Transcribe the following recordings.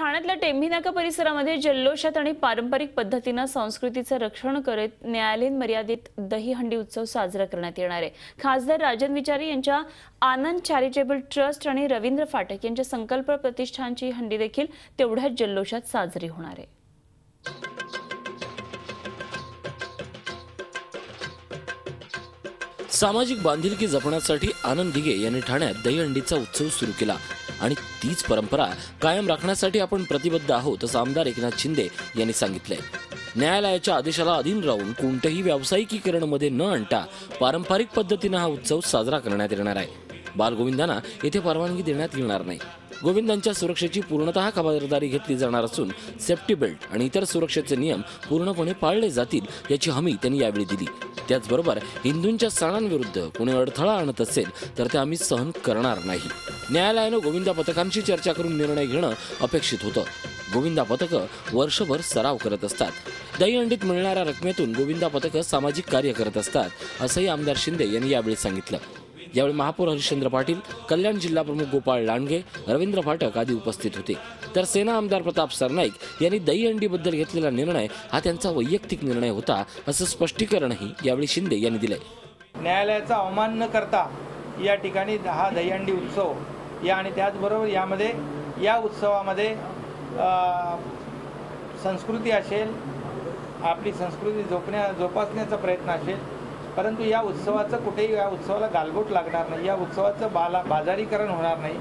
ठाण्यातल्या टेंभीनाका परिसरामध्ये जल्लोषात आणि पारंपरिक पद्धतीनं संस्कृतीचं रक्षण करत न्यायालयीन मर्यादित दहीहंडी उत्सव साजरा करण्यात येणार आहे. खासदार राजन विचारी यांच्या आनंद चॅरिटेबल ट्रस्ट आणि रवींद्र फाटक यांच्या संकल्प प्रतिष्ठानची हंडी देखील तेवढ्याच जल्लोषात साजरी होणार आहे. सामाजिक बांधिलकी जपण्यासाठी आनंद दिघे यांनी ठाण्यात दहीहंडीचा उत्सव सुरू केला. आणि तीच परंपरा कायम राखण्यासाठी आपण प्रतिबद्ध आहोत असं आमदार एकनाथ शिंदे यांनी सांगितलंय. न्यायालयाच्या आदेशाला अधीन राहून कोणत्याही व्यावसायिकीकरणमध्ये न आणता पारंपरिक पद्धतीनं हा उत्सव साजरा करण्यात येणार आहे. बालगोविंदांना येथे परवानगी देण्यात येणार नाही. गोविंदांच्या सुरक्षेची पूर्णतः खबरदारी घेतली जाणार असून सेफ्टी बेल्ट आणि इतर सुरक्षेचे नियम पूर्णपणे पाळले जातील याची हमी त्यांनी यावेळी दिली. त्याचबरोबर हिंदूंच्या सणांविरुद्ध कोणी अडथळा आणत असेल तर ते आम्ही सहन करणार नाही. न्यायालयानं गोविंदा पथकांशी चर्चा करून निर्णय घेणं अपेक्षित होतं. गोविंदा पथकं वर्षभर सराव करत असतात. दहीहंडीत मिळणाऱ्या रकमेतून गोविंदा पथकं सामाजिक कार्य करत असतात असंही आमदार शिंदे यांनी यावेळी सांगितलं. यावेळी महापौर हरिश्चंद्र पाटील कल्याण जिल्हा प्रमुख गोपाळ लांडगे रवींद्र फाटक आदी उपस्थित होते. तर सेना आमदार प्रताप सरनाईक यांनी दहीहंडीबद्दल घेतलेला निर्णय हा त्यांचा वैयक्तिक निर्णय होता असं स्पष्टीकरणही यावेळी शिंदे यांनी दिलंय. न्यायालयाचा अवमान न करता या ठिकाणी हा दहीहंडी उत्सव या आणि त्याचबरोबर यामध्ये या उत्सवामध्ये संस्कृती असेल आपली संस्कृती जोपण्या जोपासण्याचा प्रयत्न असेल परंतु या उत्सवाचं कुठेही या उत्सवाला गालबोट लागणार नाही. या उत्सवाचं बाला बाजारीकरण होणार नाही.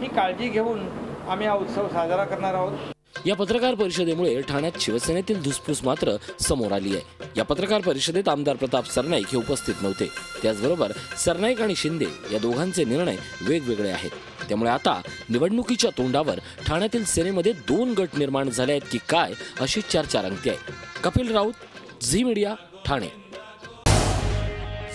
ही काळजी घेऊन आम्ही हा उत्सव साजरा करणार आहोत. या पत्रकार परिषदेमुळे ठाण्यात शिवसेनेतील धुसफूस मात्र समोर आली आहे. या पत्रकार परिषदेत आमदार प्रताप सरनाईक हे उपस्थित नव्हते. त्याचबरोबर सरनाईक आणि शिंदे या दोघांचे निर्णय वेगवेगळे आहेत. त्यामुळे आता निवडणुकीच्या तोंडावर ठाण्यातील सेनेमध्ये दोन गट निर्माण झाले आहेत की काय अशी चर्चा रंगते आहे. Kapil Raut Zee media Thane.